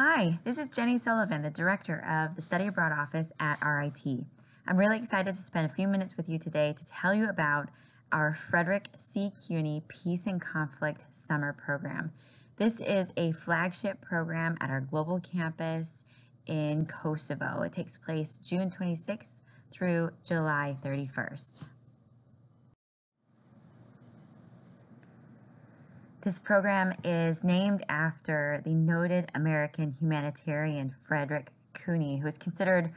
Hi, this is Jenny Sullivan, the Director of the Study Abroad Office at RIT. I'm really excited to spend a few minutes with you today to tell you about our Frederick C. Cuny Peace and Conflict Summer Program. This is a flagship program at our global campus in Kosovo. It takes place June 26th through July 31st. This program is named after the noted American humanitarian Frederick Cuny, who is considered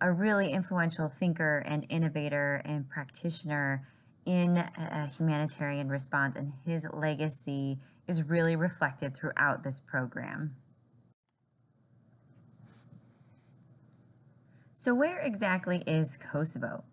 a really influential thinker and innovator and practitioner in a humanitarian response, and his legacy is really reflected throughout this program. So, where exactly is Kosovo?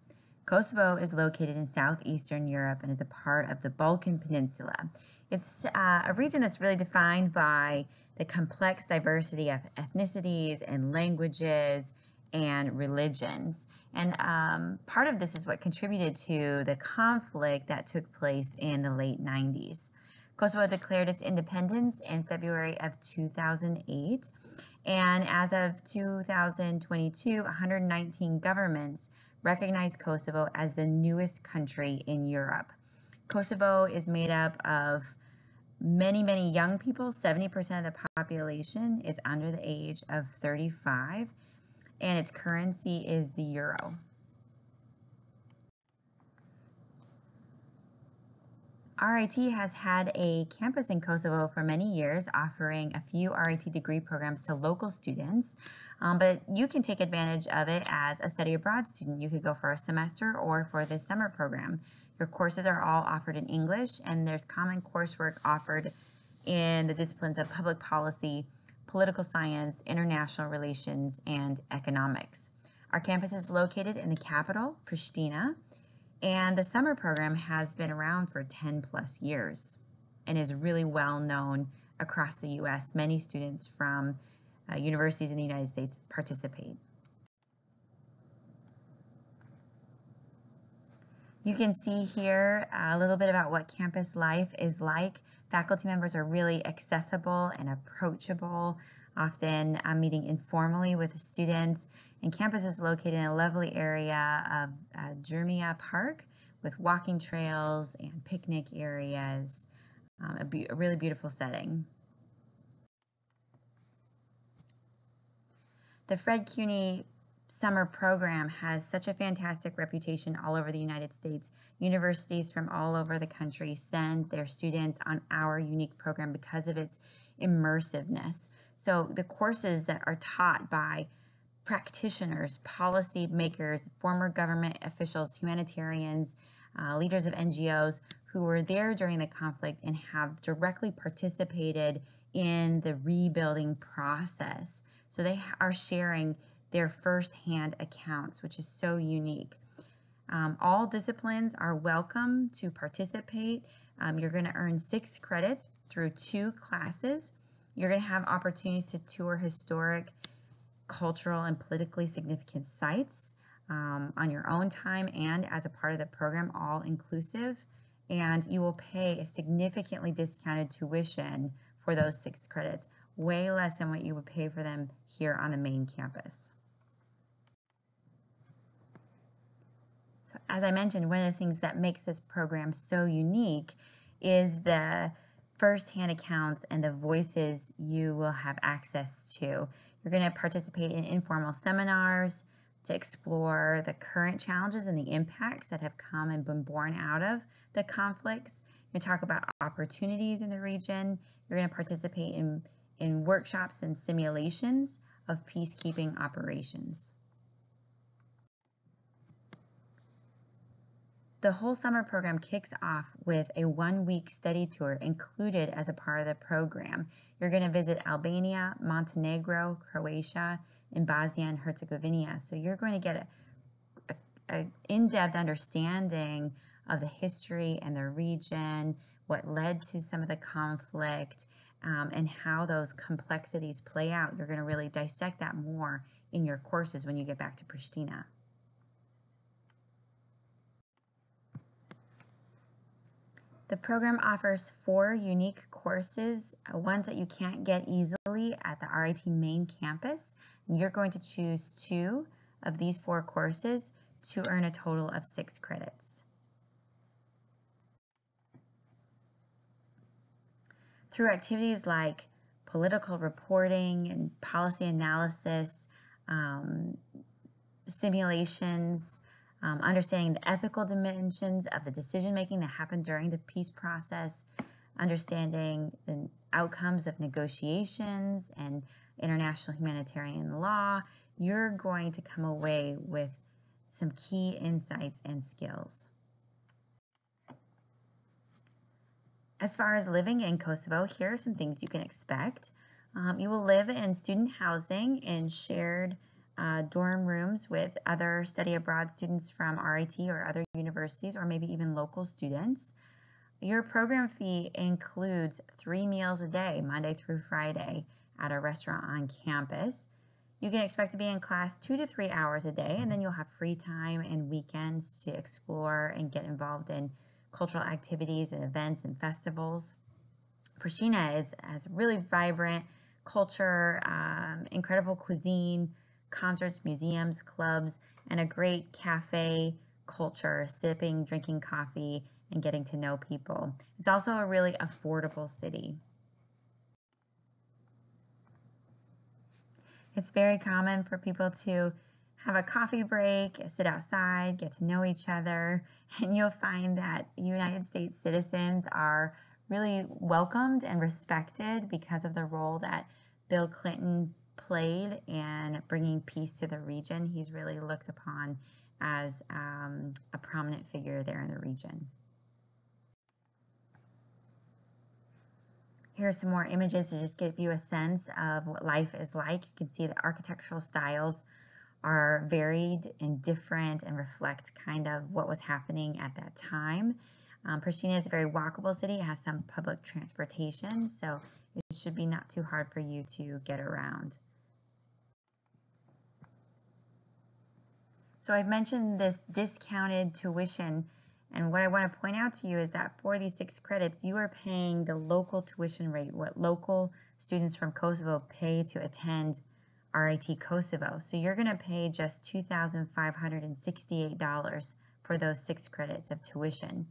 Kosovo is located in southeastern Europe and is a part of the Balkan Peninsula. It's uh, a region that's really defined by the complex diversity of ethnicities and languages and religions. And um, part of this is what contributed to the conflict that took place in the late 90s. Kosovo declared its independence in February of 2008. And as of 2022, 119 governments recognized Kosovo as the newest country in Europe. Kosovo is made up of many, many young people. 70% of the population is under the age of 35, and its currency is the euro. RIT has had a campus in Kosovo for many years, offering a few RIT degree programs to local students. Um, but you can take advantage of it as a study abroad student. You could go for a semester or for the summer program. Your courses are all offered in English, and there's common coursework offered in the disciplines of public policy, political science, international relations, and economics. Our campus is located in the capital, Pristina, and the summer program has been around for 10 plus years and is really well known across the US. Many students from uh, universities in the United States participate. You can see here a little bit about what campus life is like. Faculty members are really accessible and approachable, often uh, meeting informally with students. And campus is located in a lovely area of uh, Park with walking trails and picnic areas. Um, a, be a really beautiful setting. The Fred Cuny summer program has such a fantastic reputation all over the United States. Universities from all over the country send their students on our unique program because of its immersiveness. So the courses that are taught by practitioners, policy makers, former government officials, humanitarians, uh, leaders of NGOs who were there during the conflict and have directly participated in the rebuilding process. So they are sharing their firsthand accounts, which is so unique. Um, all disciplines are welcome to participate. Um, you're going to earn six credits through two classes. You're going to have opportunities to tour historic, cultural, and politically significant sites um, on your own time and as a part of the program, all inclusive. And you will pay a significantly discounted tuition for those six credits, way less than what you would pay for them here on the main campus. As I mentioned, one of the things that makes this program so unique is the firsthand accounts and the voices you will have access to. You're going to participate in informal seminars to explore the current challenges and the impacts that have come and been born out of the conflicts. You're going to talk about opportunities in the region. You're going to participate in, in workshops and simulations of peacekeeping operations. The whole summer program kicks off with a one week study tour included as a part of the program. You're going to visit Albania, Montenegro, Croatia, and Bosnia and Herzegovina. So you're going to get a, a, a in depth understanding of the history and the region, what led to some of the conflict, um, and how those complexities play out. You're going to really dissect that more in your courses when you get back to Pristina. The program offers four unique courses, uh, ones that you can't get easily at the RIT main campus. You're going to choose two of these four courses to earn a total of six credits. Through activities like political reporting and policy analysis, um, simulations, um, understanding the ethical dimensions of the decision making that happened during the peace process, understanding the outcomes of negotiations and international humanitarian law, you're going to come away with some key insights and skills. As far as living in Kosovo, here are some things you can expect. Um, you will live in student housing in shared uh, dorm rooms with other study abroad students from RIT or other universities, or maybe even local students. Your program fee includes three meals a day, Monday through Friday, at a restaurant on campus. You can expect to be in class two to three hours a day, and then you'll have free time and weekends to explore and get involved in cultural activities and events and festivals. Pristina is, has really vibrant culture, um, incredible cuisine, concerts, museums, clubs, and a great cafe culture, sipping, drinking coffee, and getting to know people. It's also a really affordable city. It's very common for people to have a coffee break, sit outside, get to know each other, and you'll find that United States citizens are really welcomed and respected because of the role that Bill Clinton played in bringing peace to the region. He's really looked upon as um, a prominent figure there in the region. Here are some more images to just give you a sense of what life is like. You can see the architectural styles are varied and different and reflect kind of what was happening at that time. Um, Pristina is a very walkable city. It has some public transportation, so it should be not too hard for you to get around. So I've mentioned this discounted tuition, and what I want to point out to you is that for these six credits, you are paying the local tuition rate, what local students from Kosovo pay to attend RIT Kosovo. So you're going to pay just $2,568 for those six credits of tuition.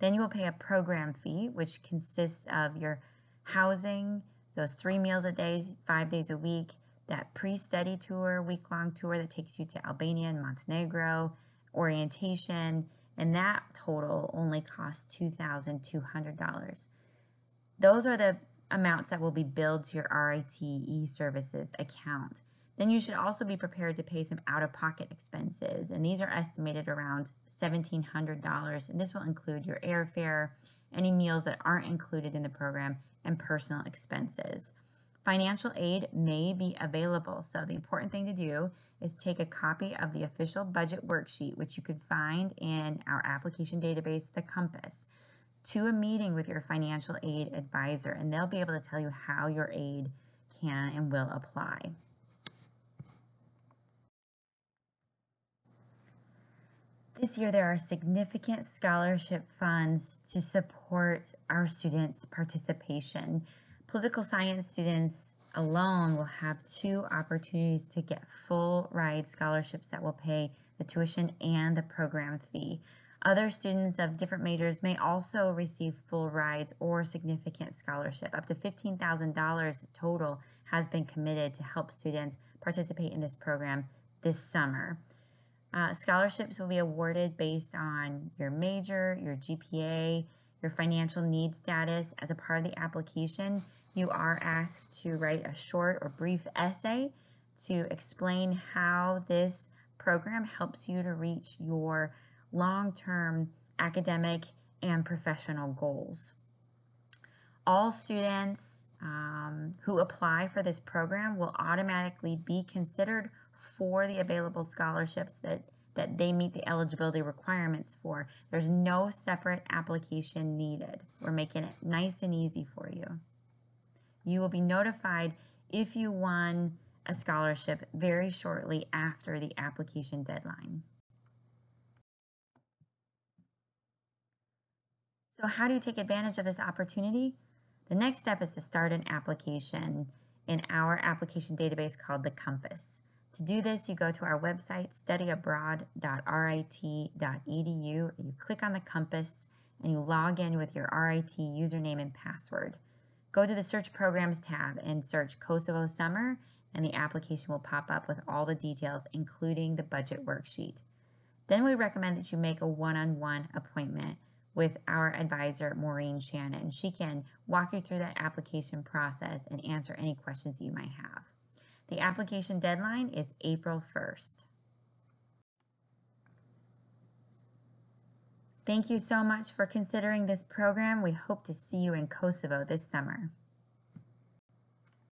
Then you will pay a program fee, which consists of your housing, those three meals a day, five days a week, that pre-study tour, week-long tour that takes you to Albania and Montenegro, orientation, and that total only costs $2,200. Those are the amounts that will be billed to your RIT e-services account. Then you should also be prepared to pay some out-of-pocket expenses, and these are estimated around $1,700, and this will include your airfare, any meals that aren't included in the program, and personal expenses. Financial aid may be available, so the important thing to do is take a copy of the official budget worksheet, which you could find in our application database, the Compass, to a meeting with your financial aid advisor, and they'll be able to tell you how your aid can and will apply. This year, there are significant scholarship funds to support our students' participation. Political science students alone will have two opportunities to get full ride scholarships that will pay the tuition and the program fee. Other students of different majors may also receive full rides or significant scholarship. Up to $15,000 total has been committed to help students participate in this program this summer. Uh, scholarships will be awarded based on your major, your GPA, your financial need status. As a part of the application, you are asked to write a short or brief essay to explain how this program helps you to reach your long-term academic and professional goals. All students um, who apply for this program will automatically be considered for the available scholarships that, that they meet the eligibility requirements for. There's no separate application needed. We're making it nice and easy for you. You will be notified if you won a scholarship very shortly after the application deadline. So how do you take advantage of this opportunity? The next step is to start an application in our application database called the Compass. To do this, you go to our website, studyabroad.rit.edu, and you click on the Compass and you log in with your RIT username and password. Go to the Search Programs tab and search Kosovo Summer, and the application will pop up with all the details, including the budget worksheet. Then we recommend that you make a one on one appointment with our advisor, Maureen Shannon. And she can walk you through that application process and answer any questions you might have. The application deadline is April 1st. Thank you so much for considering this program. We hope to see you in Kosovo this summer.